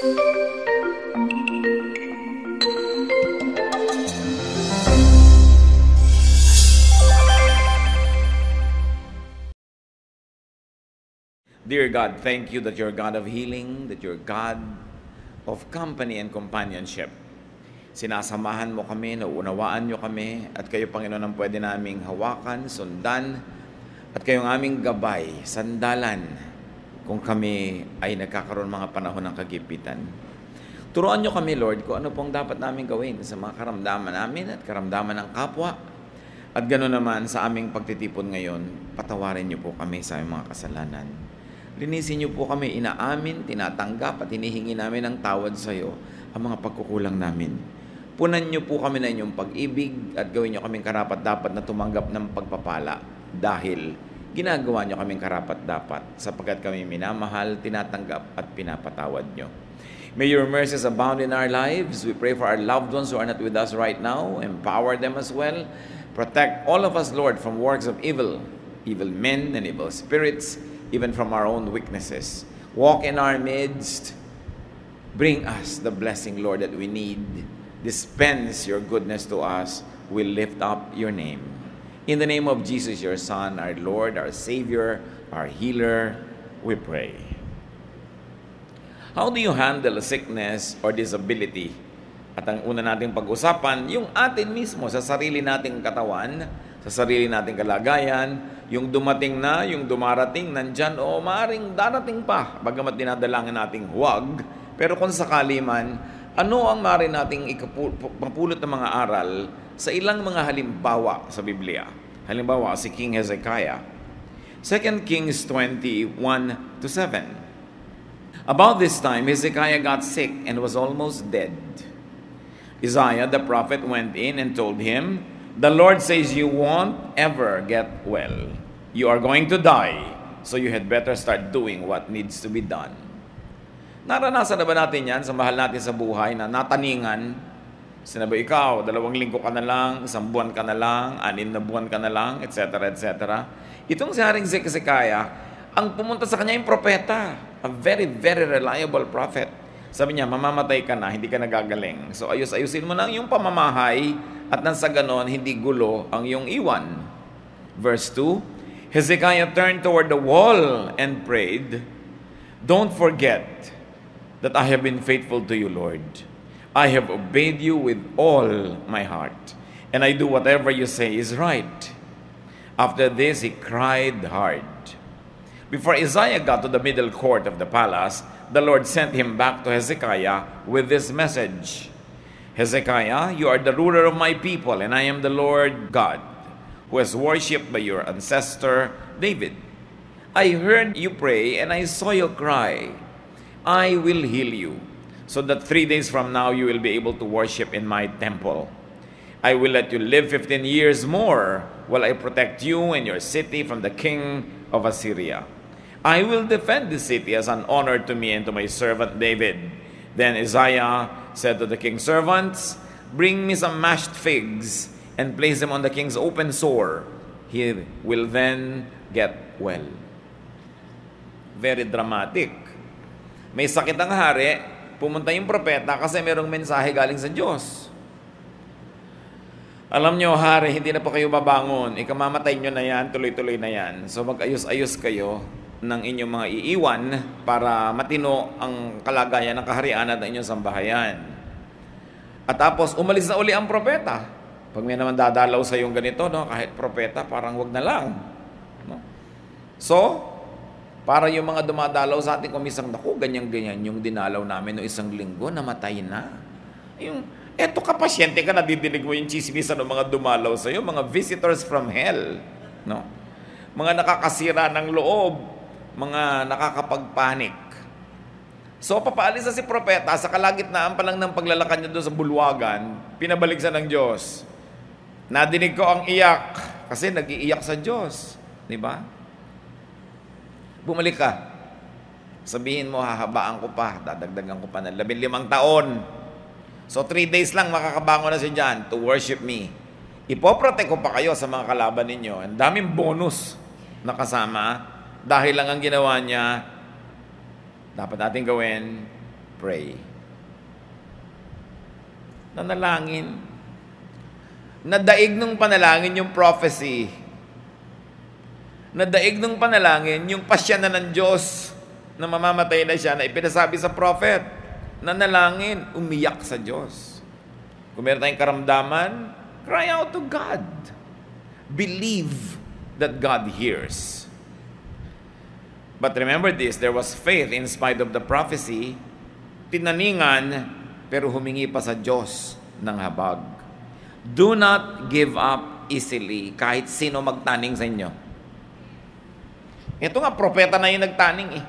Dear God, thank you that you're God of healing, that you're God of company and companionship. Sinasamahan mo kami, naunawaan nyo kami, at kayo, Panginoon, ang pwede naming hawakan, sundan, at kayong aming gabay, sandalan, kung kami ay nagkakaroon mga panahon ng kagipitan. Turuan nyo kami, Lord, kung ano pong dapat namin gawin sa mga karamdaman namin at karamdaman ng kapwa. At gano'n naman sa aming pagtitipon ngayon, patawarin niyo po kami sa aming mga kasalanan. Linisin niyo po kami, inaamin, tinatanggap at hinihingi namin ng tawad sa iyo ang mga pagkukulang namin. Punan niyo po kami na inyong pag-ibig at gawin niyo kaming karapat-dapat na tumanggap ng pagpapala dahil ginagawa niyo kaming karapat-dapat sapagkat kami minamahal, tinatanggap at pinapatawad niyo. May your mercies abound in our lives. We pray for our loved ones who are not with us right now. Empower them as well. Protect all of us, Lord, from works of evil, evil men and evil spirits, even from our own weaknesses. Walk in our midst. Bring us the blessing, Lord, that we need. Dispense your goodness to us. We lift up your name. In the name of Jesus, your Son, our Lord, our Savior, our Healer, we pray. How do you handle sickness or disability? At ang una nating pag-usapan, yung atin mismo sa sarili nating katawan, sa sarili nating kalagayan, yung dumating na, yung dumarating, nandyan, o maaaring darating pa, bagamat dinadalangin nating huwag. Pero kung sakali man, ano ang maaari nating ipapulot ng mga aral sa ilang mga halimbawa sa Biblia? Halimbawa, si King Hezekiah. 2 Kings 21 to 7. About this time, Hezekiah got sick and was almost dead. Isaiah the prophet went in and told him, The Lord says you won't ever get well. You are going to die, so you had better start doing what needs to be done. Naranasan na ba natin yan sa mahal natin sa buhay na nataningan? Sinabi ikaw, dalawang linggo ka na lang, isang buwan ka na lang, anin na buwan ka na lang, etc. etc. Itong si Haring Zekiah, ang pumunta sa kanya yung propeta, a very, very reliable prophet. Sabi niya, mamamatay ka na, hindi ka nagagaling. So ayus-ayusin mo na yung pamamahay at nang sa ganon, hindi gulo ang iyong iwan. Verse 2, Hezekiah turned toward the wall and prayed, Don't forget that I have been faithful to you, Lord. I have obeyed you with all my heart, and I do whatever you say is right. After this, he cried hard. Before Isaiah got to the middle court of the palace, the Lord sent him back to Hezekiah with this message Hezekiah, you are the ruler of my people, and I am the Lord God, who was worshipped by your ancestor David. I heard you pray, and I saw you cry. I will heal you, so that three days from now you will be able to worship in my temple. I will let you live 15 years more while I protect you and your city from the king of Assyria. I will defend this city as an honor to me and to my servant David. Then Isaiah said to the king's servants, Bring me some mashed figs and place them on the king's open sore. He will then get well. Very dramatic. May sakit ang hari, pumunta yung propeta kasi merong mensahe galing sa Diyos. Alam nyo, hari, hindi na po kayo babangon. Ikamamatay nyo na yan, tuloy-tuloy na yan. So mag-ayos-ayos kayo ng inyong mga iiwan para matino ang kalagayan ng kaharian at ng inyong sambahayan. At tapos, umalis na uli ang propeta. Pag may naman dadalaw sa yung ganito, no, kahit propeta, parang wag na lang. No? So, para yung mga dumadalaw sa atin, kumisang, naku, ganyan-ganyan yung dinalaw namin no isang linggo, namatay na. Yung, eto ka, pasyente ka, nadidinig mo yung chismisan ng mga dumalaw sa iyo, mga visitors from hell. No? Mga nakakasira ng loob, mga nakakapagpanik. So, papaalis na si propeta sa kalagitnaan pa lang ng paglalakad niya doon sa bulwagan, pinabalik sa ng Diyos. Nadinig ko ang iyak kasi nag-iiyak sa Diyos. Di ba? Bumalik ka. Sabihin mo, hahabaan ko pa, dadagdagan ko pa ng labing limang taon. So, three days lang makakabangon na si John to worship me. Ipoprotect ko pa kayo sa mga kalaban ninyo. Ang daming bonus na kasama dahil lang ang ginawa niya, dapat natin gawin, pray. Nanalangin. Nadaig ng panalangin yung prophecy. Nadaig ng panalangin yung pasya na ng Diyos na mamamatay na siya na ipinasabi sa prophet. Nanalangin, umiyak sa Diyos. Kung meron tayong karamdaman, cry out to God. Believe that God hears. But remember this, there was faith in spite of the prophecy, tinaningan, pero humingi pa sa Diyos ng habag. Do not give up easily kahit sino magtaning sa inyo. Ito nga, propeta na yung nagtaning eh.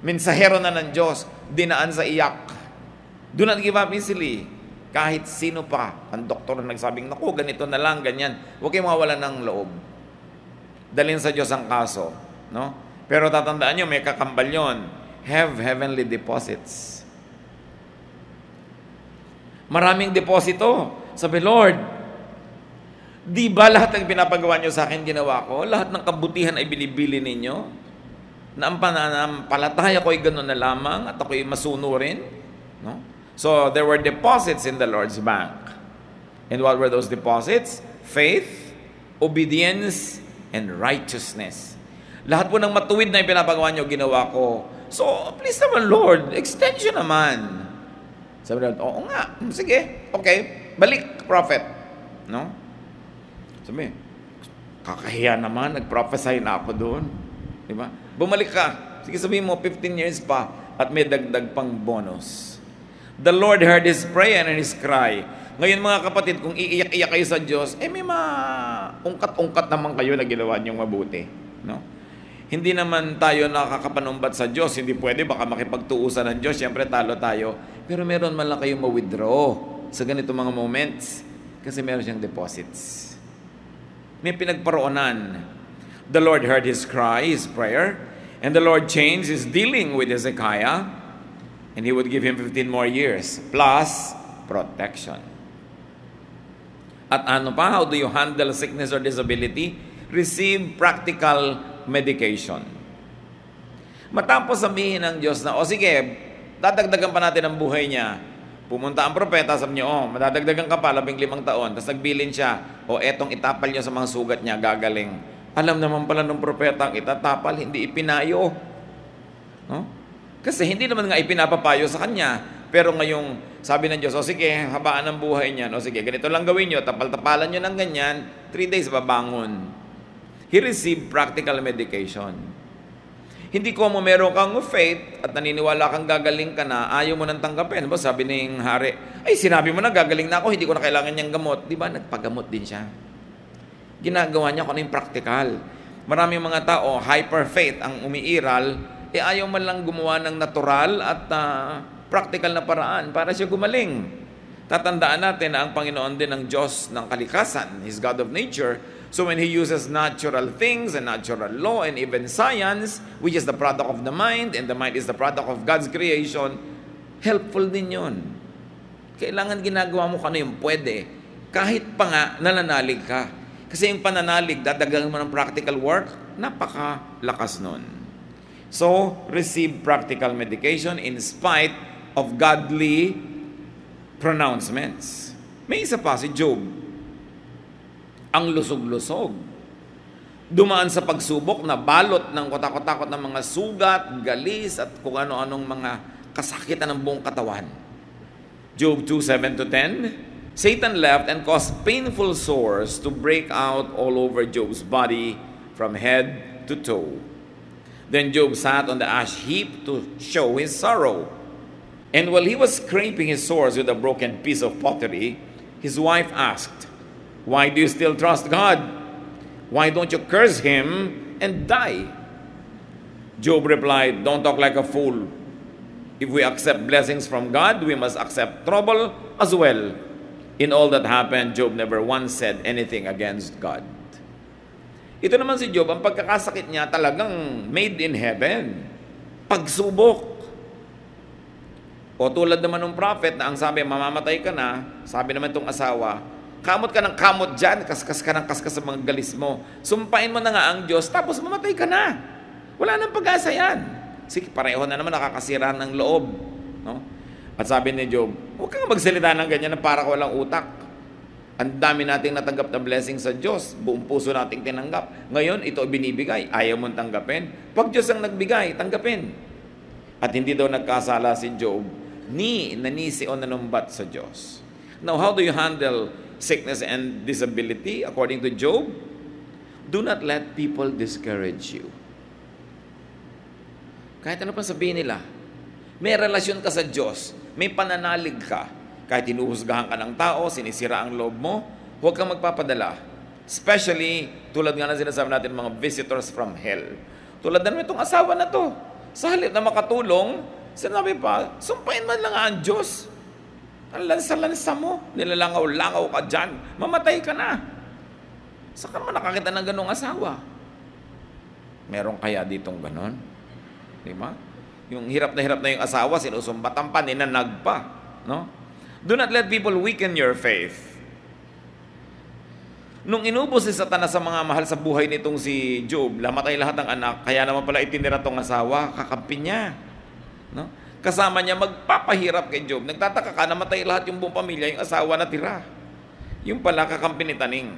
Mensahero na ng Diyos, dinaan sa iyak. Do not give up easily. Kahit sino pa, ang doktor na nagsabing, naku, ganito na lang, ganyan. Huwag kayong mawalan ng loob. Dalhin sa Diyos ang kaso. No? Pero tatandaan nyo, may kakambal yon. Have heavenly deposits. Maraming deposito. Sabi, Lord, di ba lahat ng pinapagawa nyo sa akin ginawa ko? Lahat ng kabutihan ay binibili ninyo? Na ang pananampalataya ko ay gano'n na lamang at ako ay masunurin? No? So, there were deposits in the Lord's bank. And what were those deposits? Faith, obedience, and righteousness. Lahat po ng matuwid na ipinapagawa niyo, ginawa ko. So, please naman, Lord, extension naman. Sabi Lord, oo nga, sige, okay, balik, prophet. No? Sabi, kakahiya naman, nag-prophesy na ako doon. Di ba? Bumalik ka. Sige, sabihin mo, 15 years pa at may dagdag pang bonus. The Lord heard his prayer and his cry. Ngayon mga kapatid, kung iiyak-iyak kayo sa Diyos, eh may ma-ungkat-ungkat naman kayo na ginawa niyong mabuti. No? Hindi naman tayo nakakapanumbat sa Diyos. Hindi pwede, baka makipagtuusan ng Diyos. Siyempre, talo tayo. Pero meron man lang kayong ma-withdraw sa ganito mga moments kasi meron siyang deposits. May pinagparoonan. The Lord heard his cry, his prayer, and the Lord changed his dealing with Hezekiah, and he would give him 15 more years, plus protection. At ano pa, how do you handle sickness or disability? Receive practical medication. Matapos sabihin ng Diyos na, o sige, dadagdagan pa natin ang buhay niya. Pumunta ang propeta, sabi niya, oh, madadagdagan ka pa, labing limang taon. Tapos nagbilin siya, o etong itapal niyo sa mga sugat niya, gagaling. Alam naman pala ng propeta ang itatapal, hindi ipinayo. No? Kasi hindi naman nga ipinapapayo sa kanya. Pero ngayong sabi ng Diyos, o sige, habaan ang buhay niya. O sige, ganito lang gawin niyo, tapal-tapalan niyo ng ganyan, three days babangon. He received practical medication. Hindi ko mo meron kang faith at naniniwala kang gagaling ka na, ayaw mo nang tanggapin. Ba, sabi ng hari, ay sinabi mo na gagaling na ako, hindi ko na kailangan niyang gamot. Di ba? Nagpagamot din siya. Ginagawa niya kung ano yung practical. Maraming mga tao, hyper faith ang umiiral, eh ayaw man lang gumawa ng natural at uh, practical na paraan para siya gumaling. Tatandaan natin na ang Panginoon din ng Diyos ng kalikasan, His God of nature, So when he uses natural things and natural law and even science, which is the product of the mind, and the mind is the product of God's creation, helpful din yun. Kailangan ginagawa mo kung ano yung pwede. Kahit pa nga, nananalig ka. Kasi yung pananalig, dadagdagan mo ng practical work, napakalakas nun. So, receive practical medication in spite of godly pronouncements. May isa pa si Job ang lusog-lusog. Dumaan sa pagsubok na balot ng kotakot-takot ng mga sugat, galis, at kung ano-anong mga kasakitan ng buong katawan. Job 2, 7 to 10, Satan left and caused painful sores to break out all over Job's body from head to toe. Then Job sat on the ash heap to show his sorrow. And while he was scraping his sores with a broken piece of pottery, his wife asked, Why do you still trust God? Why don't you curse him and die? Job replied, Don't talk like a fool. If we accept blessings from God, we must accept trouble as well. In all that happened, Job never once said anything against God. Ito naman si Job, ang pagkakasakit niya talagang made in heaven. Pagsubok. O tulad naman ng prophet na ang sabi, mamamatay ka na, sabi naman itong asawa, Kamot ka ng kamot dyan, kaskas ka ng kaskas sa mga galis mo. Sumpain mo na nga ang Diyos, tapos mamatay ka na. Wala nang pag-asa yan. Sige, pareho na naman nakakasira ng loob. No? At sabi ni Job, huwag kang magsalita ng ganyan na para ka walang utak. Ang dami nating natanggap na blessing sa Diyos. Buong puso nating tinanggap. Ngayon, ito binibigay. Ayaw mong tanggapin. Pag Diyos ang nagbigay, tanggapin. At hindi daw nagkasala si Job, ni nanisi o nanumbat sa Diyos. Now, how do you handle sickness and disability according to Job? Do not let people discourage you. Kahit ano pa sabihin nila, may relasyon ka sa Diyos, may pananalig ka, kahit inuhusgahan ka ng tao, sinisira ang loob mo, huwag kang magpapadala. Especially, tulad nga na sinasabi natin, mga visitors from hell. Tulad na itong asawa na to. Sa halip na makatulong, sinabi pa, sumpain man lang ang Diyos. Ang lansa-lansa mo, nilalangaw-langaw ka dyan, mamatay ka na. Saan ka naman nakakita ng ganong asawa? Meron kaya ditong ganon? Di ba? Yung hirap na hirap na yung asawa, sinusumbatan pa, ninanag pa. No? Do not let people weaken your faith. Nung inubos si Satanas sa mga mahal sa buhay nitong si Job, lamatay lahat ng anak, kaya naman pala itinira tong asawa, kakampi niya. No? Kasama niya magpapahirap kay Job. Nagtataka ka, namatay lahat yung buong pamilya, yung asawa na tira. Yung pala kakampi ni Taning.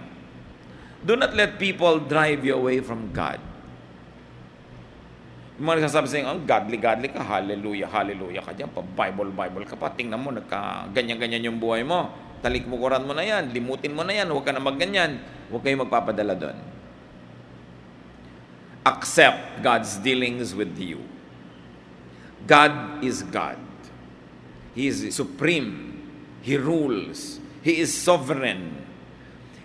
Do not let people drive you away from God. Yung mga nagsasabi sa inyo, oh, godly, godly ka, hallelujah, hallelujah ka dyan, pa Bible, Bible ka pa, tingnan mo, nagka, ganyan-ganyan yung buhay mo. Talikmukuran mo na yan, limutin mo na yan, huwag ka na magganyan. Huwag kayong magpapadala doon. Accept God's dealings with you. God is God. He is supreme. He rules. He is sovereign.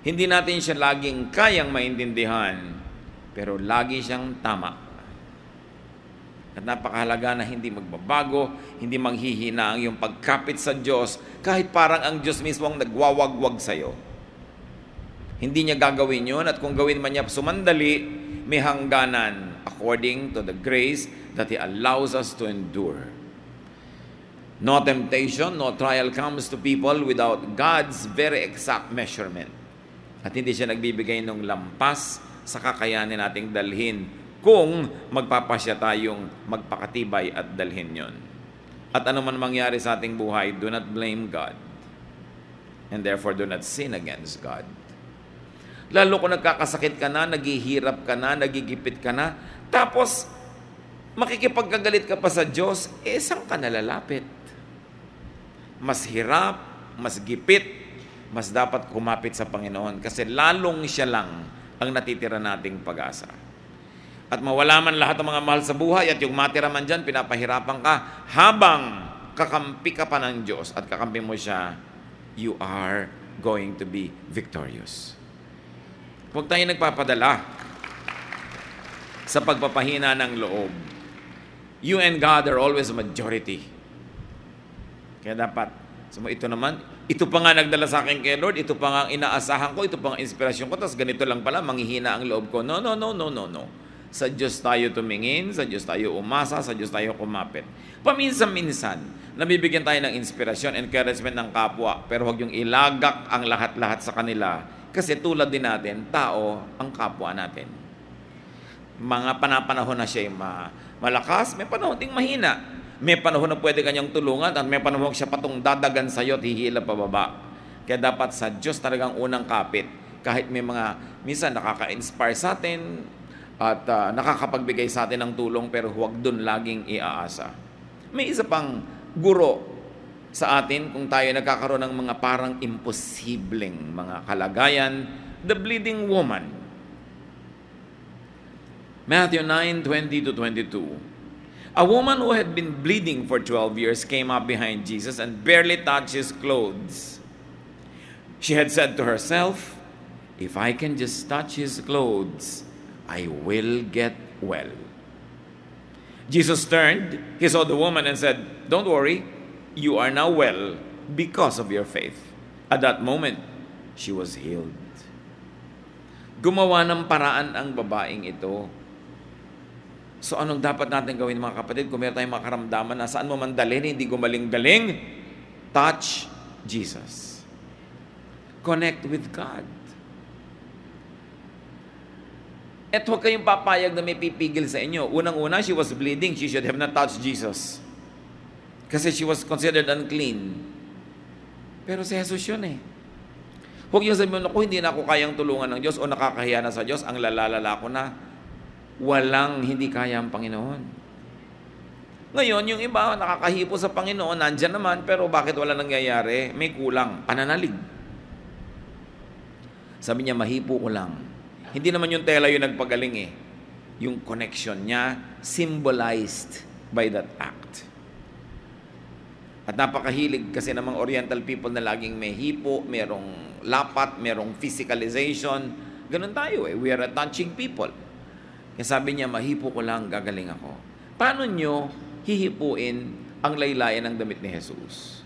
Hindi natin siya laging kayang maintindihan, pero lagi siyang tama. At napakahalaga na hindi magbabago, hindi manghihina ang iyong pagkapit sa Diyos, kahit parang ang Diyos mismo ang nagwawagwag sa iyo. Hindi niya gagawin yun, at kung gawin man niya sumandali, may hangganan according to the grace that He allows us to endure. No temptation, no trial comes to people without God's very exact measurement. At hindi siya nagbibigay ng lampas sa kakayanin nating dalhin kung magpapasya tayong magpakatibay at dalhin yon. At ano man mangyari sa ating buhay, do not blame God. And therefore, do not sin against God. Lalo kung nagkakasakit ka na, naghihirap ka na, nagigipit ka na, tapos makikipagkagalit ka pa sa Diyos, eh saan ka nalalapit? Mas hirap, mas gipit, mas dapat kumapit sa Panginoon kasi lalong siya lang ang natitira nating pag-asa at mawala man lahat ng mga mahal sa buhay at yung matira man dyan, pinapahirapan ka habang kakampi ka pa ng Diyos at kakampi mo siya, you are going to be victorious. Huwag tayo nagpapadala sa pagpapahina ng loob. You and God are always a majority. Kaya dapat, so ito naman, ito pa nga nagdala sa akin kay Lord, ito pa nga ang inaasahan ko, ito pa nga inspirasyon ko, tapos ganito lang pala, manghihina ang loob ko. No, no, no, no, no, no. Sa Diyos tayo tumingin, sa Diyos tayo umasa, sa Diyos tayo kumapit. Paminsan-minsan, nabibigyan tayo ng inspirasyon, encouragement ng kapwa, pero huwag yung ilagak ang lahat-lahat sa kanila. Kasi tulad din natin, tao ang kapwa natin. Mga panapanahon na siya ma malakas, may panahon ding mahina. May panahon na pwede kanyang tulungan at may panahon siya patong dadagan sa iyo at hihila pababa. Kaya dapat sa Diyos talagang unang kapit. Kahit may mga, minsan nakaka-inspire sa atin, at uh, nakakapagbigay sa atin ng tulong pero huwag dun laging iaasa. May isa pang guro sa atin kung tayo nagkakaroon ng mga parang imposibleng mga kalagayan, the bleeding woman. Matthew 9:20 to 22. A woman who had been bleeding for 12 years came up behind Jesus and barely touched his clothes. She had said to herself, If I can just touch his clothes, I will get well. Jesus turned, he saw the woman and said, Don't worry, you are now well because of your faith. At that moment, she was healed. Gumawa ng paraan ang babaeng ito. So anong dapat natin gawin mga kapatid? Kung meron tayong makaramdaman na saan mo man dalhin, hindi gumaling-galing, touch Jesus. Connect with God. At huwag kayong papayag na may pipigil sa inyo. Unang-una, she was bleeding. She should have not touched Jesus. Kasi she was considered unclean. Pero si Jesus yun eh. Huwag yung sabihin, ako hindi na ako kayang tulungan ng Diyos o nakakahiya na sa Diyos, ang lalalala ko na. Walang hindi kaya ang Panginoon. Ngayon, yung iba nakakahipo sa Panginoon, nandyan naman, pero bakit wala nangyayari? May kulang, pananalig. Sabi niya, mahipo ko lang. Hindi naman yung tela yung nagpagaling eh. Yung connection niya symbolized by that act. At napakahilig kasi ng mga Oriental people na laging may hipo, merong lapat, merong physicalization. Ganun tayo eh. We are a touching people. Kaya sabi niya, mahipo ko lang, gagaling ako. Paano nyo hihipuin ang laylayan ng damit ni Jesus?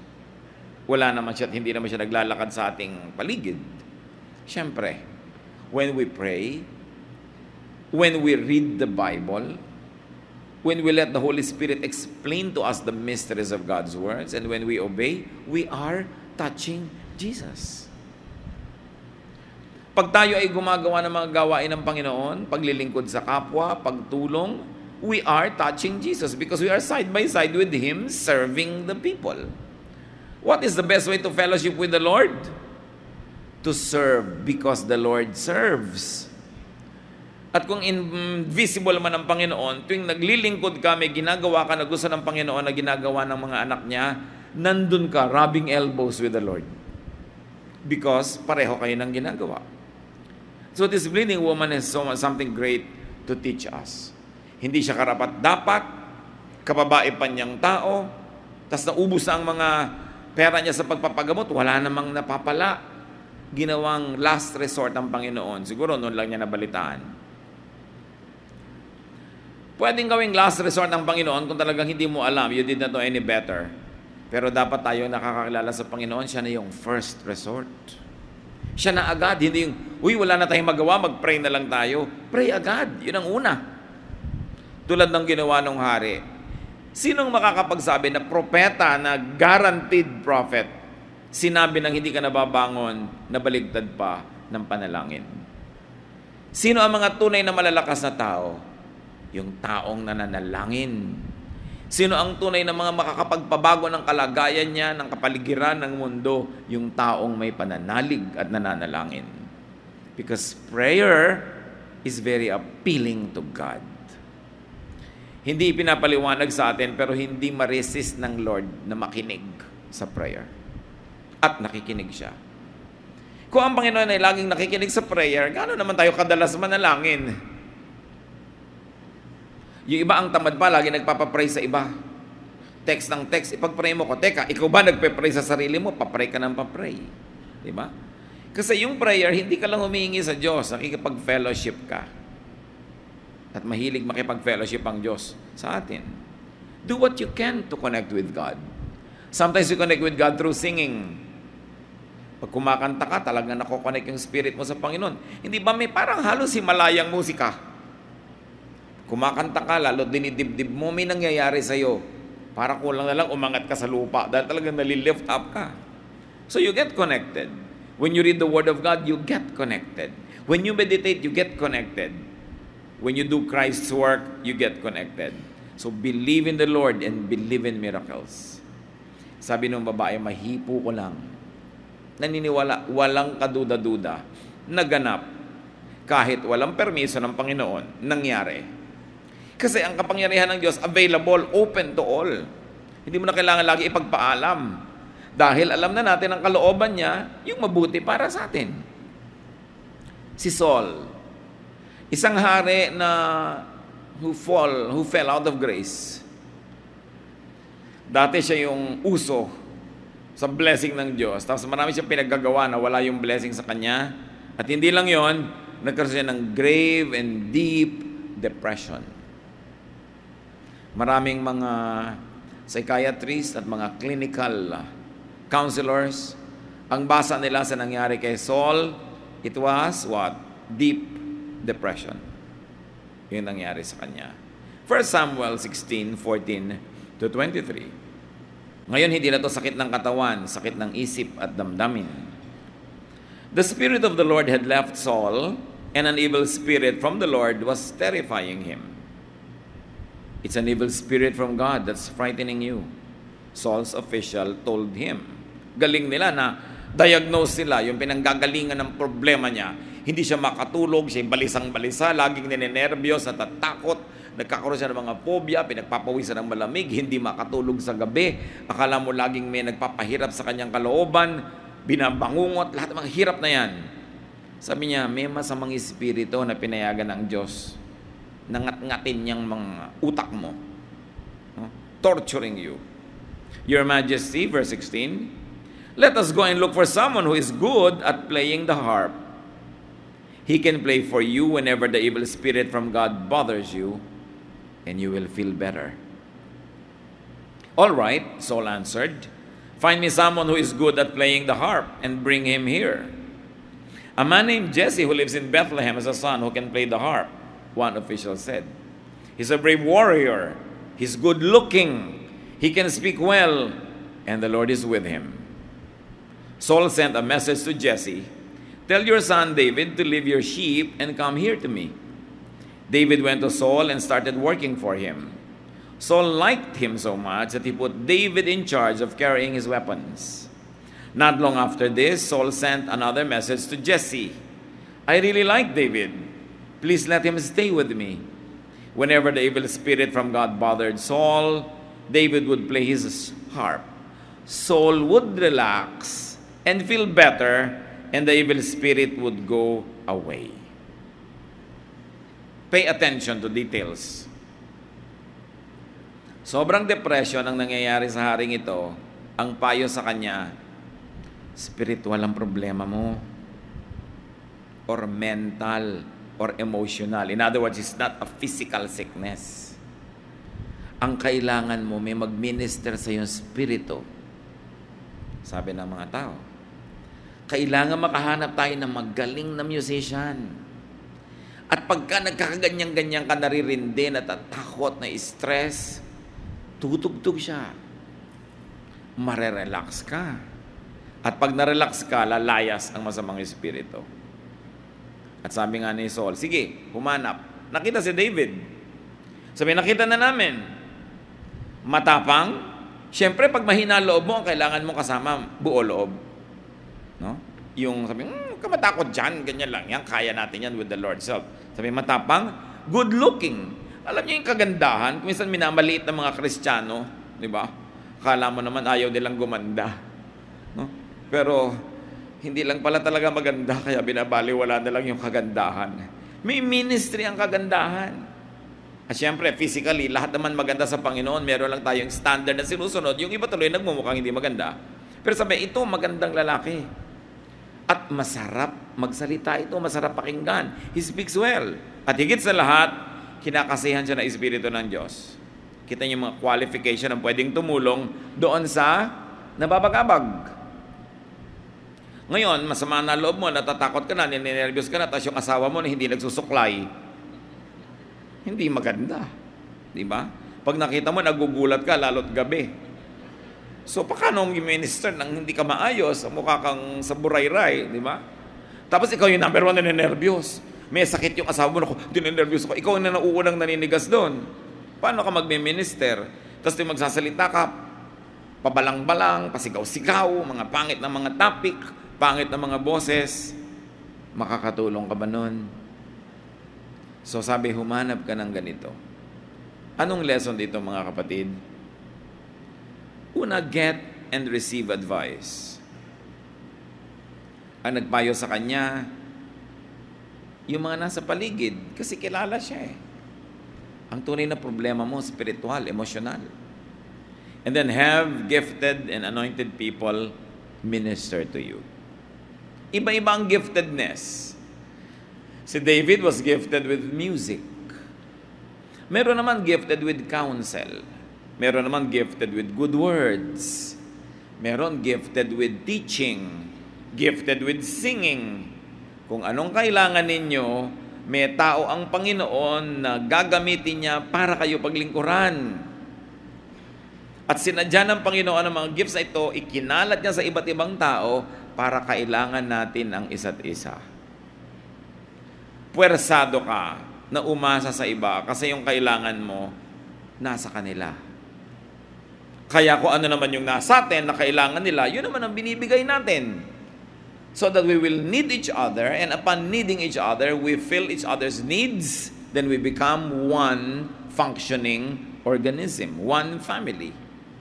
Wala naman siya hindi naman siya naglalakad sa ating paligid. Siyempre, when we pray, when we read the Bible, when we let the Holy Spirit explain to us the mysteries of God's words, and when we obey, we are touching Jesus. Pag tayo ay gumagawa ng mga gawain ng Panginoon, paglilingkod sa kapwa, pagtulong, we are touching Jesus because we are side by side with Him serving the people. What is the best way to fellowship with the Lord? To serve because the Lord serves. At kung invisible man ang Panginoon, tuwing naglilingkod ka, may ginagawa ka na gusto ng Panginoon na ginagawa ng mga anak niya, nandun ka, rubbing elbows with the Lord. Because pareho kayo ng ginagawa. So this bleeding woman has so something great to teach us. Hindi siya karapat dapat, kababae pa niyang tao, tas naubos na ang mga pera niya sa pagpapagamot, wala namang napapala. Ginawang last resort ang Panginoon. Siguro noon lang niya nabalitaan. Pwedeng gawing last resort ng Panginoon kung talagang hindi mo alam, you did not know any better. Pero dapat tayo nakakakilala sa Panginoon, siya na yung first resort. Siya na agad, hindi yung, uy, wala na tayong magawa, mag-pray na lang tayo. Pray agad, yun ang una. Tulad ng ginawa ng hari. Sinong makakapagsabi na propeta na guaranteed prophet, sinabi nang hindi ka nababangon, nabaligtad pa ng panalangin? Sino ang mga tunay na malalakas na tao? Yung taong nananalangin Sino ang tunay na mga makakapagpabago ng kalagayan niya, ng kapaligiran ng mundo? Yung taong may pananalig at nananalangin. Because prayer is very appealing to God. Hindi pinapaliwanag sa atin pero hindi ma-resist ng Lord na makinig sa prayer. At nakikinig siya. Kung ang Panginoon ay laging nakikinig sa prayer, gano'n naman tayo kadalas manalangin? Yung iba ang tamad pa, lagi nagpapapray sa iba. Text ng text, ipag-pray mo ko. Teka, ikaw ba nagpe-pray sa sarili mo? Papray ka ng papray. Di ba? Kasi yung prayer, hindi ka lang humihingi sa Diyos, nakikipag-fellowship ka. At mahilig makipag-fellowship ang Diyos sa atin. Do what you can to connect with God. Sometimes you connect with God through singing. Pag kumakanta ka, talagang nakokonek yung spirit mo sa Panginoon. Hindi ba may parang halos himalayang musika? Kumakanta ka, lalo dinidibdib mo, may nangyayari sa'yo. Para kulang na lang umangat ka sa lupa dahil talagang nalilift up ka. So you get connected. When you read the Word of God, you get connected. When you meditate, you get connected. When you do Christ's work, you get connected. So believe in the Lord and believe in miracles. Sabi ng babae, mahipo ko lang. Naniniwala, walang kaduda-duda. Naganap. Kahit walang permiso ng Panginoon, nangyari. Kasi ang kapangyarihan ng Diyos available, open to all. Hindi mo na kailangan lagi ipagpaalam. Dahil alam na natin ang kalooban niya, yung mabuti para sa atin. Si Saul, isang hari na who fall, who fell out of grace. Dati siya yung uso sa blessing ng Diyos. Tapos marami siyang pinaggagawa na wala yung blessing sa kanya. At hindi lang yon, nagkaroon siya ng grave and deep depression. Maraming mga psychiatrists at mga clinical counselors, ang basa nila sa nangyari kay Saul, it was what? Deep depression. Yun nangyari sa kanya. 1 Samuel 16, 14 to 23. Ngayon, hindi na to sakit ng katawan, sakit ng isip at damdamin. The Spirit of the Lord had left Saul, and an evil spirit from the Lord was terrifying him. It's an evil spirit from God that's frightening you. Saul's official told him. Galing nila na diagnose sila yung pinanggagalingan ng problema niya. Hindi siya makatulog, siya balisang-balisa, laging ninenervyos, natatakot, nagkakaroon siya ng mga phobia, pinagpapawisan ng malamig, hindi makatulog sa gabi, akala mo laging may nagpapahirap sa kanyang kalooban, binabangungot, lahat ng mga hirap na yan. Sabi niya, may masamang espiritu na pinayagan ng Diyos. Nangat-ngatin niyang mga utak mo. No? Torturing you. Your Majesty, verse 16, Let us go and look for someone who is good at playing the harp. He can play for you whenever the evil spirit from God bothers you, and you will feel better. All right, Saul answered. Find me someone who is good at playing the harp and bring him here. A man named Jesse who lives in Bethlehem has a son who can play the harp, one official said. He's a brave warrior. He's good looking. He can speak well, and the Lord is with him. Saul sent a message to Jesse Tell your son David to leave your sheep and come here to me. David went to Saul and started working for him. Saul liked him so much that he put David in charge of carrying his weapons. Not long after this, Saul sent another message to Jesse I really like David. Please let him stay with me. Whenever the evil spirit from God bothered Saul, David would play his harp. Saul would relax and feel better and the evil spirit would go away. Pay attention to details. Sobrang depression ang nangyayari sa haring ito, ang payo sa kanya, spiritual ang problema mo or mental or emotional. In other words, it's not a physical sickness. Ang kailangan mo, may mag-minister sa iyong spirito. Sabi ng mga tao kailangan makahanap tayo ng magaling na musician. At pagka nagkakaganyan-ganyan ka naririndi, natatakot, na stress, tutugtog siya. Marerelax ka. At pag narelax ka, lalayas ang masamang espiritu. At sabi nga ni Saul, sige, humanap. Nakita si David. Sabi, nakita na namin. Matapang. Siyempre, pag mahina loob mo, kailangan mo kasama buo loob. No? Yung sabi, hmm, matakot dyan, ganyan lang. Yan, kaya natin yan with the Lord's help. Sabi, matapang, good looking. Alam niyo yung kagandahan, kung minsan minamaliit ng mga Kristiyano, di ba? Kala mo naman ayaw nilang gumanda. No? Pero, hindi lang pala talaga maganda, kaya binabaliwala na lang yung kagandahan. May ministry ang kagandahan. At syempre, physically, lahat naman maganda sa Panginoon. Meron lang tayong standard na sinusunod. Yung iba tuloy nagmumukhang hindi maganda. Pero sabi, ito magandang lalaki. At masarap magsalita ito, masarap pakinggan. He speaks well. At higit sa lahat, kinakasihan siya ng Espiritu ng Diyos. Kita niyo mga qualification ang pwedeng tumulong doon sa nababagabag. Ngayon, masama na loob mo, natatakot ka na, ninenervyos ka na, tapos yung asawa mo na hindi nagsusuklay. Hindi maganda. Di ba? Pag nakita mo, nagugulat ka, lalot gabi. So, paano mong minister nang hindi ka maayos? Mukha kang sa buray-ray, di ba? Tapos ikaw yung number one na nervyos. May sakit yung asawa mo, ako, dinenervyos ko. Ikaw na nauunang naninigas doon. Paano ka magme-minister? Tapos yung magsasalita ka, pabalang-balang, pasigaw-sigaw, mga pangit na mga topic, pangit na mga boses, makakatulong ka ba nun? So sabi, humanap ka ng ganito. Anong lesson dito mga kapatid? Una, get and receive advice. Ang nagpayo sa kanya, yung mga nasa paligid, kasi kilala siya eh. Ang tunay na problema mo, spiritual, emotional. And then have gifted and anointed people minister to you. Iba-iba ang giftedness. Si David was gifted with music. Meron naman gifted with counsel. Meron naman gifted with good words. Meron gifted with teaching. Gifted with singing. Kung anong kailangan ninyo, may tao ang Panginoon na gagamitin niya para kayo paglingkuran. At sinadya ng Panginoon ang mga gifts na ito, ikinalat niya sa iba't ibang tao para kailangan natin ang isa't isa. Puwersado ka na umasa sa iba kasi yung kailangan mo nasa kanila. Kaya kung ano naman yung nasa atin na kailangan nila, yun naman ang binibigay natin. So that we will need each other, and upon needing each other, we fill each other's needs, then we become one functioning organism, one family.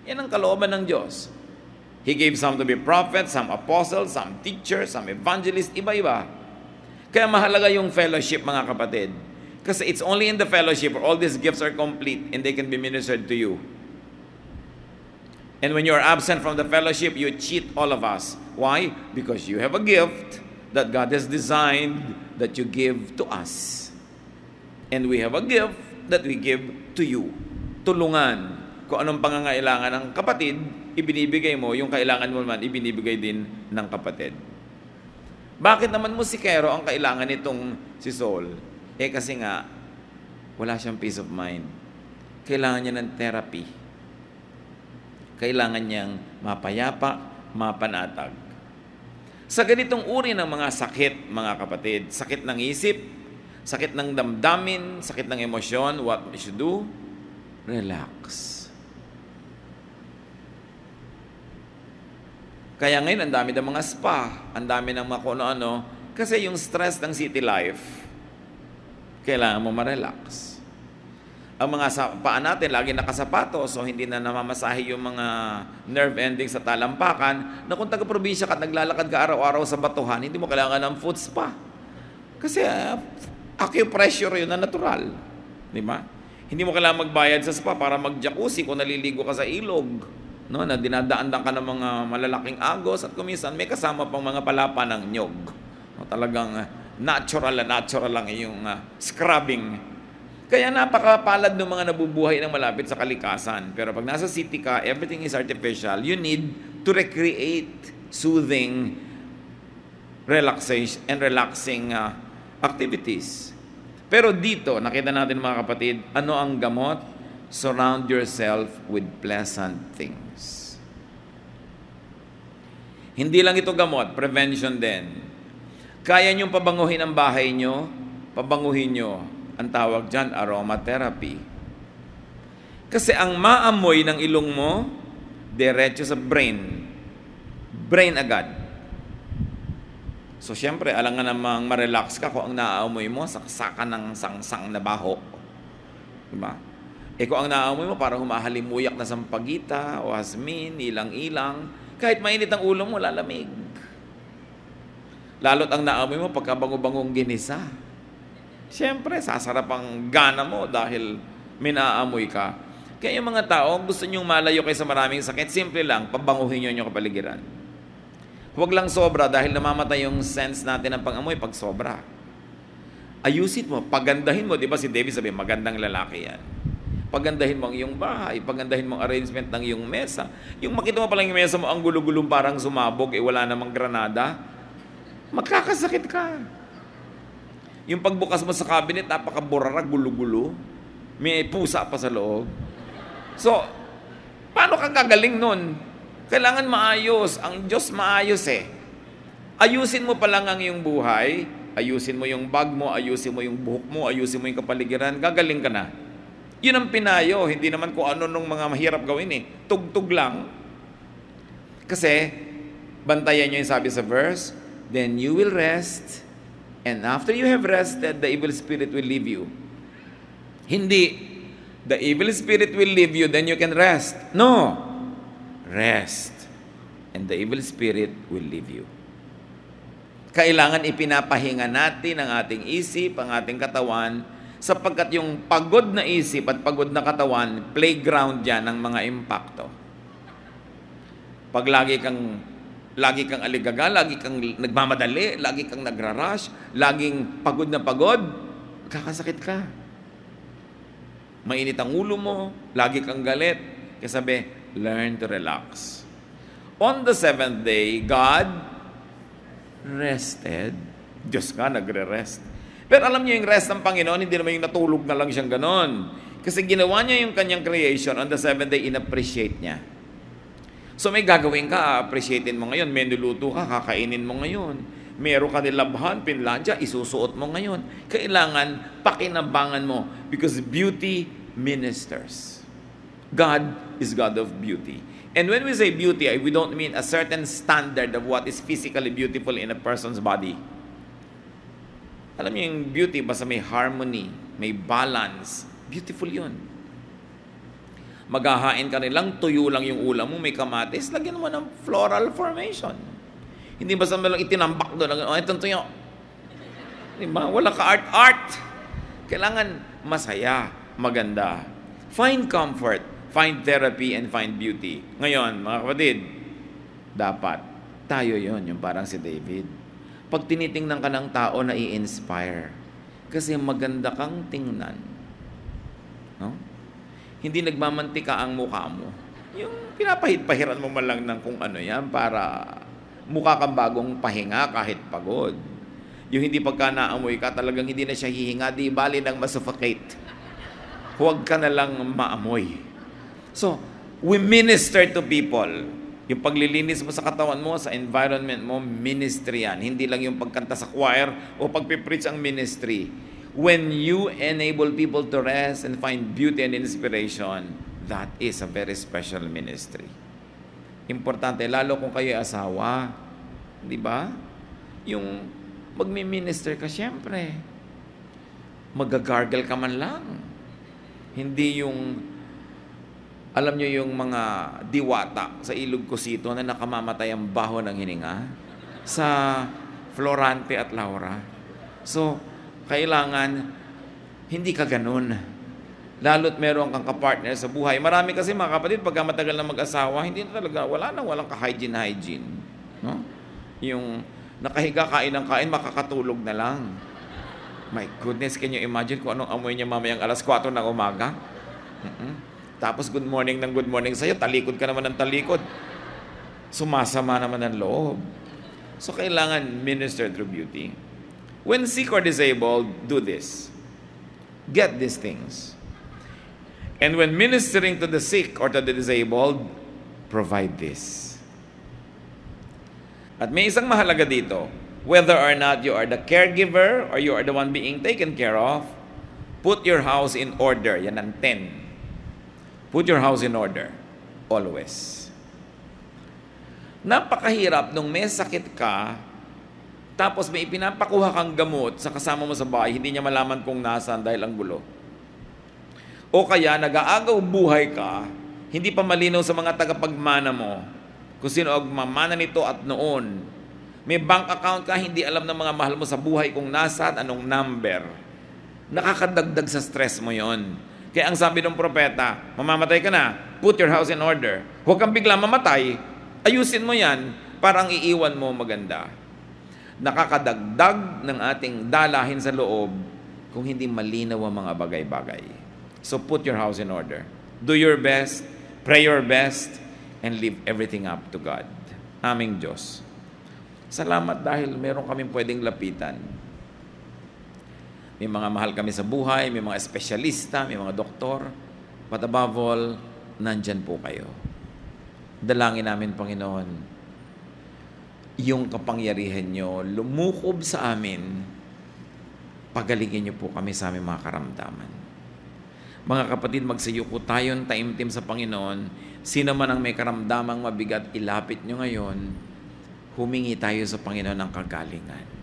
Yan ang kalooban ng Diyos. He gave some to be prophets, some apostles, some teachers, some evangelists, iba-iba. Kaya mahalaga yung fellowship, mga kapatid. Kasi it's only in the fellowship where all these gifts are complete and they can be ministered to you. And when you are absent from the fellowship, you cheat all of us. Why? Because you have a gift that God has designed that you give to us. And we have a gift that we give to you. Tulungan. Kung anong pangangailangan ng kapatid, ibinibigay mo. Yung kailangan mo naman, ibinibigay din ng kapatid. Bakit naman musikero ang kailangan nitong si Saul? Eh kasi nga, wala siyang peace of mind. Kailangan niya ng therapy kailangan niyang mapayapa, mapanatag. Sa ganitong uri ng mga sakit, mga kapatid, sakit ng isip, sakit ng damdamin, sakit ng emosyon, what we should do? Relax. Kaya ngayon, ang dami ng mga spa, ang dami ng mga kung ano kasi yung stress ng city life, kailangan mo ma-relax ang mga paa natin lagi nakasapato so hindi na namamasahe yung mga nerve endings sa talampakan na kung taga-probinsya ka at naglalakad ka araw-araw sa batuhan, hindi mo kailangan ng foot spa. Kasi uh, acupressure yun na natural. Di ba? Hindi mo kailangan magbayad sa spa para mag-jacuzzi kung naliligo ka sa ilog. No, na dinadaan ka ng mga malalaking agos at kumisan may kasama pang mga palapa ng nyog. No, talagang uh, natural na natural lang yung uh, scrubbing kaya napakapalad ng mga nabubuhay ng malapit sa kalikasan. Pero pag nasa city ka, everything is artificial. You need to recreate soothing, relaxation, and relaxing uh, activities. Pero dito, nakita natin mga kapatid, ano ang gamot? Surround yourself with pleasant things. Hindi lang ito gamot, prevention din. Kaya niyong pabanguhin ang bahay niyo, pabanguhin niyo ang tawag dyan, aromatherapy. Kasi ang maamoy ng ilong mo, diretso sa brain. Brain agad. So, syempre, alam nga namang ma-relax ka kung ang naaamoy mo, saksakan ng sangsang na baho. Diba? Eh kung ang naaamoy mo, parang humahalimuyak na sampagita, o asmin, ilang-ilang, kahit mainit ang ulo mo, lalamig. Lalo't ang naamoy mo, pagkabango-bangong ginisa. Siyempre, sasarap ang gana mo dahil minaamoy ka. Kaya yung mga tao, gusto nyong malayo kayo sa maraming sakit, simple lang, pabanguhin nyo yung kapaligiran. Huwag lang sobra dahil namamatay yung sense natin ng pangamoy pag sobra. Ayusin mo, pagandahin mo. Di ba si David sabi, magandang lalaki yan. Pagandahin mo ang iyong bahay, pagandahin mo ang arrangement ng iyong mesa. Yung makita mo palang yung mesa mo, ang gulo-gulong parang sumabog, eh wala namang granada, magkakasakit ka. Yung pagbukas mo sa cabinet, napakaburarag, gulo-gulo. May pusa pa sa loob. So, paano ka gagaling nun? Kailangan maayos. Ang Diyos maayos eh. Ayusin mo pa lang ang iyong buhay, ayusin mo yung bag mo, ayusin mo yung buhok mo, ayusin mo yung kapaligiran, gagaling ka na. Yun ang pinayo, hindi naman kung ano nung mga mahirap gawin eh. Tugtog lang. Kasi, bantayan nyo yung sabi sa verse, then you will rest And after you have rested, the evil spirit will leave you. Hindi, the evil spirit will leave you, then you can rest. No, rest. And the evil spirit will leave you. Kailangan ipinapahinga natin ang ating isip, ang ating katawan, sapagkat yung pagod na isip at pagod na katawan, playground yan ng mga impacto. Pag lagi kang Lagi kang aligaga, lagi kang nagmamadali, lagi kang nagrarush, laging pagod na pagod, kakasakit ka. Mainit ang ulo mo, lagi kang galit. Kaya sabi, learn to relax. On the seventh day, God rested. Diyos ka, nagre-rest. Pero alam niyo yung rest ng Panginoon, hindi naman yung natulog na lang siyang ganon. Kasi ginawa niya yung kanyang creation on the seventh day, in-appreciate niya. So may gagawin ka, appreciatein mo ngayon. May nuluto ka, kakainin mo ngayon. Meron ka nilabhan, pinladya, isusuot mo ngayon. Kailangan pakinabangan mo because beauty ministers. God is God of beauty. And when we say beauty, we don't mean a certain standard of what is physically beautiful in a person's body. Alam niyo yung beauty, basta may harmony, may balance, beautiful yun. Maghahain ka rin lang, tuyo lang yung ulam mo, may kamatis, lagyan mo ng floral formation. Hindi basta mo lang itinambak doon, oh, itong tuyo. Diba? Wala ka art-art. Kailangan masaya, maganda. Find comfort, find therapy, and find beauty. Ngayon, mga kapatid, dapat tayo yon yung parang si David pag tinitingnan ka ng tao na i-inspire. Kasi maganda kang tingnan. No? Hindi nagmamantika ang mukha mo. Yung pinapahid-pahiran mo man lang ng kung ano yan para mukha kang bagong pahinga kahit pagod. Yung hindi pagka naamoy ka, talagang hindi na siya hihinga, di bali nang masuffocate. Huwag ka na lang maamoy. So, we minister to people yung paglilinis mo sa katawan mo, sa environment mo, ministry yan. Hindi lang yung pagkanta sa choir o pagpipreach ang ministry. When you enable people to rest and find beauty and inspiration, that is a very special ministry. Importante, lalo kung kayo asawa. Di ba? Yung magmi-minister ka, syempre. Magagargle ka man lang. Hindi yung alam nyo yung mga diwata sa Ilog Cosito na nakamamatay ang baho ng hininga sa Florante at Laura. So, kailangan hindi ka ganun. Lalo't meron kang kapartner sa buhay. Marami kasi mga kapatid, pagka matagal na mag-asawa, hindi na talaga, wala na, walang ka-hygiene-hygiene. No? Yung nakahiga kain ng kain, makakatulog na lang. My goodness, can you imagine kung anong amoy niya mamayang alas 4 ng umaga? Mm-mm. Tapos good morning ng good morning sa'yo, talikod ka naman ng talikod. Sumasama naman ang loob. So kailangan minister through beauty. When sick or disabled, do this. Get these things. And when ministering to the sick or to the disabled, provide this. At may isang mahalaga dito, whether or not you are the caregiver or you are the one being taken care of, put your house in order. Yan ang 10. Put your house in order. Always. Napakahirap nung may sakit ka, tapos may ipinapakuha kang gamot sa kasama mo sa bahay, hindi niya malaman kung nasaan dahil ang gulo. O kaya nag-aagaw buhay ka, hindi pa malinaw sa mga tagapagmana mo kung sino ang mamana nito at noon. May bank account ka, hindi alam ng mga mahal mo sa buhay kung nasaan, anong number. Nakakadagdag sa stress mo yon kaya ang sabi ng propeta, mamamatay ka na, put your house in order. Huwag kang bigla mamatay, ayusin mo yan, parang iiwan mo maganda. Nakakadagdag ng ating dalahin sa loob kung hindi malinaw ang mga bagay-bagay. So put your house in order. Do your best, pray your best, and leave everything up to God. Aming Diyos. Salamat dahil meron kaming pwedeng lapitan may mga mahal kami sa buhay, may mga espesyalista, may mga doktor. But above all, nandyan po kayo. Dalangin namin, Panginoon, yung kapangyarihan nyo, lumukob sa amin, pagalingin nyo po kami sa aming mga karamdaman. Mga kapatid, magsayuko tayong taimtim sa Panginoon. Sino man ang may karamdamang mabigat, ilapit nyo ngayon. Humingi tayo sa Panginoon ng kagalingan.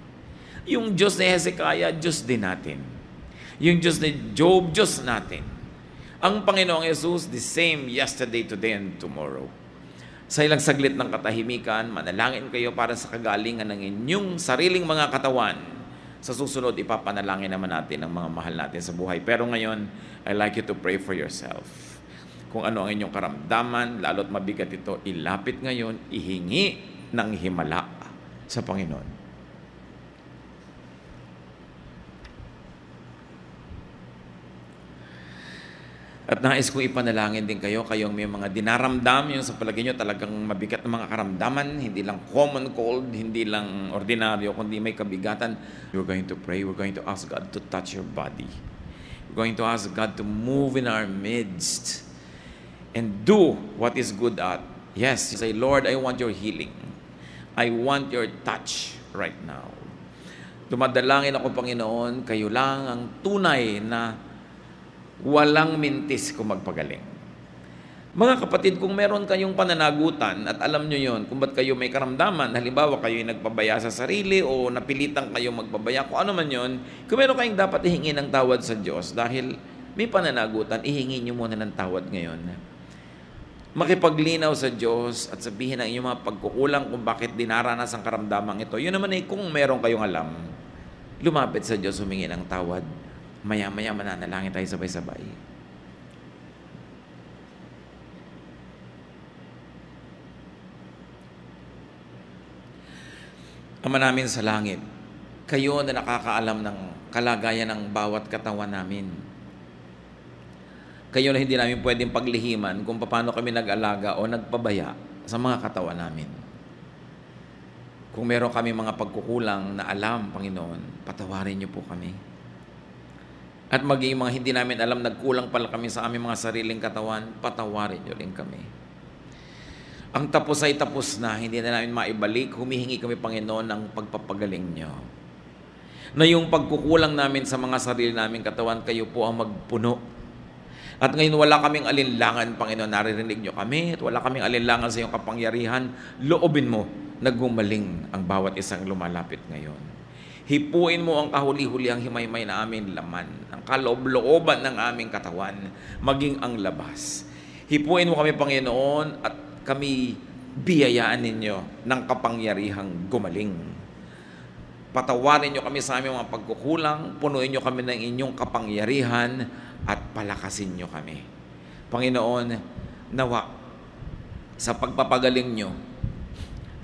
Yung Diyos ni Hezekiah, Diyos din natin. Yung Diyos ni Job, Diyos natin. Ang Panginoong Yesus, the same yesterday, today, and tomorrow. Sa ilang saglit ng katahimikan, manalangin kayo para sa kagalingan ng inyong sariling mga katawan. Sa susunod, ipapanalangin naman natin ang mga mahal natin sa buhay. Pero ngayon, I like you to pray for yourself. Kung ano ang inyong karamdaman, lalo't mabigat ito, ilapit ngayon, ihingi ng himala sa Panginoon. At nais kong ipanalangin din kayo, kayong may mga dinaramdam, yung sa palagay nyo talagang mabigat na mga karamdaman, hindi lang common cold, hindi lang ordinaryo, kundi may kabigatan. We're going to pray, we're going to ask God to touch your body. We're going to ask God to move in our midst and do what is good at. Yes, say, Lord, I want your healing. I want your touch right now. Dumadalangin ako, Panginoon, kayo lang ang tunay na walang mintis kung magpagaling. Mga kapatid, kung meron kayong pananagutan at alam nyo yon kung ba't kayo may karamdaman, halimbawa kayo ay nagpabaya sa sarili o napilitan kayo magpabaya, kung ano man yon, kung meron kayong dapat ihingi ng tawad sa Diyos dahil may pananagutan, ihingi nyo muna ng tawad ngayon. Makipaglinaw sa Diyos at sabihin ang inyong mga pagkukulang kung bakit dinaranas ang karamdamang ito. Yun naman ay kung meron kayong alam, lumapit sa Diyos, humingi ng tawad. Maya-maya mananalangin tayo sabay-sabay. Ama namin sa langit, kayo na nakakaalam ng kalagayan ng bawat katawan namin. Kayo na hindi namin pwedeng paglihiman kung paano kami nag-alaga o nagpabaya sa mga katawan namin. Kung meron kami mga pagkukulang na alam, Panginoon, patawarin niyo po kami. At maging mga hindi namin alam, nagkulang pala kami sa aming mga sariling katawan, patawarin niyo rin kami. Ang tapos ay tapos na, hindi na namin maibalik. Humihingi kami, Panginoon, ng pagpapagaling niyo. Na yung pagkukulang namin sa mga sarili namin katawan, kayo po ang magpuno. At ngayon wala kaming alinlangan, Panginoon, naririnig niyo kami at wala kaming alinlangan sa iyong kapangyarihan. Loobin mo na gumaling ang bawat isang lumalapit ngayon. Hipuin mo ang kahuli-huli ang himay-may na amin laman, ang kaloob-looban ng aming katawan, maging ang labas. Hipuin mo kami, Panginoon, at kami biyayaan ninyo ng kapangyarihang gumaling. Patawarin nyo kami sa aming mga pagkukulang, punuin nyo kami ng inyong kapangyarihan at palakasin nyo kami. Panginoon, nawa sa pagpapagaling nyo,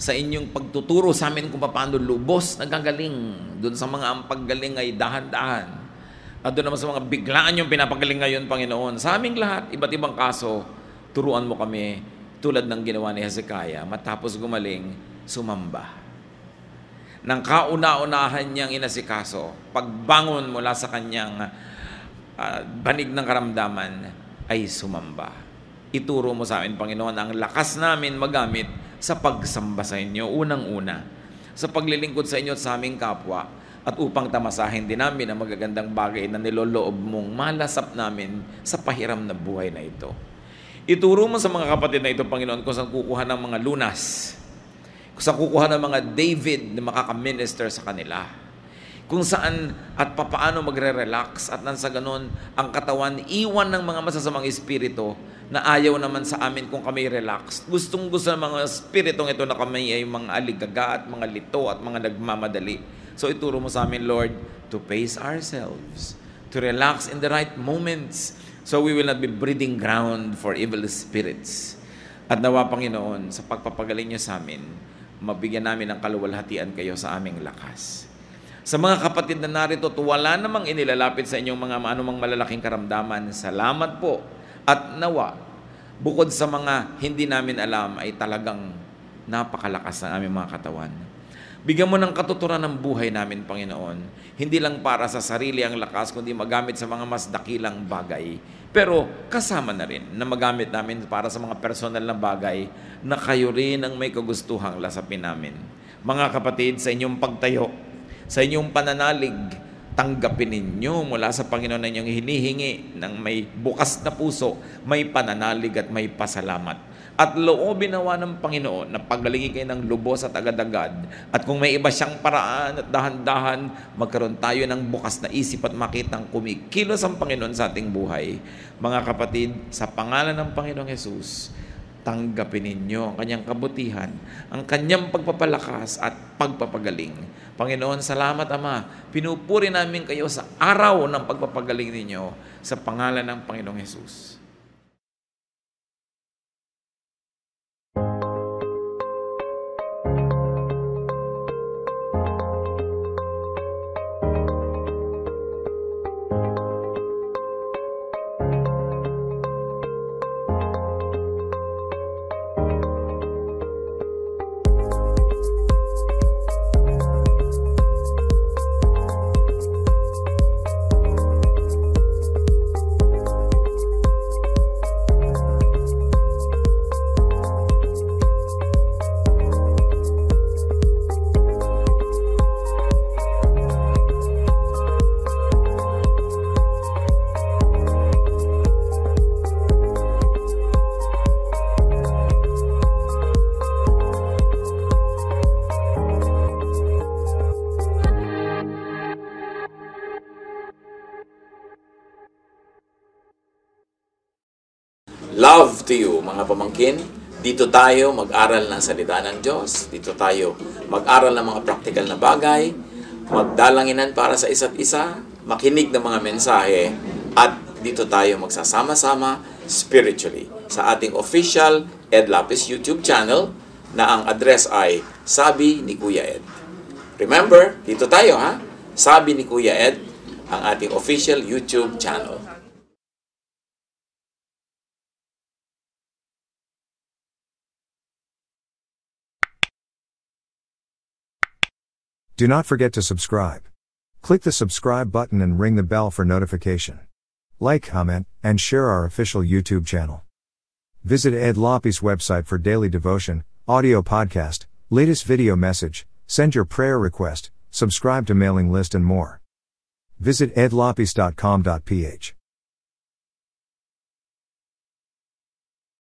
sa inyong pagtuturo sa amin kung paano lubos nagagaling, doon sa mga ang paggaling ay dahan-dahan, at doon naman sa mga biglaan yung pinapagaling ngayon, Panginoon, sa aming lahat, iba't ibang kaso, turuan mo kami tulad ng ginawa ni Hezekiah, matapos gumaling, sumamba. Nang kauna-unahan niyang inasikaso, pagbangon mula sa kanyang uh, banig ng karamdaman, ay sumamba. Ituro mo sa amin, Panginoon, ang lakas namin magamit sa pagsamba sa inyo, unang-una, sa paglilingkod sa inyo at sa aming kapwa, at upang tamasahin din namin ang magagandang bagay na niloloob mong malasap namin sa pahiram na buhay na ito. Ituro mo sa mga kapatid na ito, Panginoon, kung saan kukuha ng mga lunas, kung saan kukuha ng mga David na makaka-minister sa kanila, kung saan at papaano magre-relax at nang sa ganun ang katawan iwan ng mga masasamang espiritu na ayaw naman sa amin kung kami relax. Gustong gusto ng mga espiritong ito na kami ay mga aligaga at mga lito at mga nagmamadali. So ituro mo sa amin, Lord, to pace ourselves, to relax in the right moments, So we will not be breeding ground for evil spirits. At nawa, Panginoon, sa pagpapagaling niyo sa amin, mabigyan namin ng kaluwalhatian kayo sa aming lakas. Sa mga kapatid na narito, wala namang inilalapit sa inyong mga anumang malalaking karamdaman. Salamat po. At nawa, bukod sa mga hindi namin alam, ay talagang napakalakas ng aming mga katawan. Bigyan mo ng katuturan ng buhay namin, Panginoon. Hindi lang para sa sarili ang lakas, kundi magamit sa mga mas dakilang bagay. Pero kasama na rin na magamit namin para sa mga personal na bagay na kayo rin ang may kagustuhang lasapin namin. Mga kapatid, sa inyong pagtayo, sa inyong pananalig, tanggapin ninyo mula sa Panginoon na inyong hinihingi ng may bukas na puso, may pananalig at may pasalamat at loobin nawa ng Panginoon na pagalingin kayo ng lubos at agad-agad. At kung may iba siyang paraan at dahan-dahan, magkaroon tayo ng bukas na isip at makitang kumikilos ang Panginoon sa ating buhay. Mga kapatid, sa pangalan ng Panginoong Yesus, tanggapin ninyo ang kanyang kabutihan, ang kanyang pagpapalakas at pagpapagaling. Panginoon, salamat Ama. Pinupuri namin kayo sa araw ng pagpapagaling ninyo sa pangalan ng Panginoong Yesus. To you, mga pamangkin. Dito tayo mag-aral ng salita ng Diyos. Dito tayo mag-aral ng mga practical na bagay. Magdalanginan para sa isa't isa. Makinig ng mga mensahe. At dito tayo magsasama-sama spiritually sa ating official Ed Lapis YouTube channel na ang address ay Sabi ni Kuya Ed. Remember, dito tayo ha. Sabi ni Kuya Ed, ang ating official YouTube channel. Do not forget to subscribe. Click the subscribe button and ring the bell for notification. Like, comment, and share our official YouTube channel. Visit Ed Loppy's website for daily devotion, audio podcast, latest video message, send your prayer request, subscribe to mailing list and more. Visit edloppies.com.ph.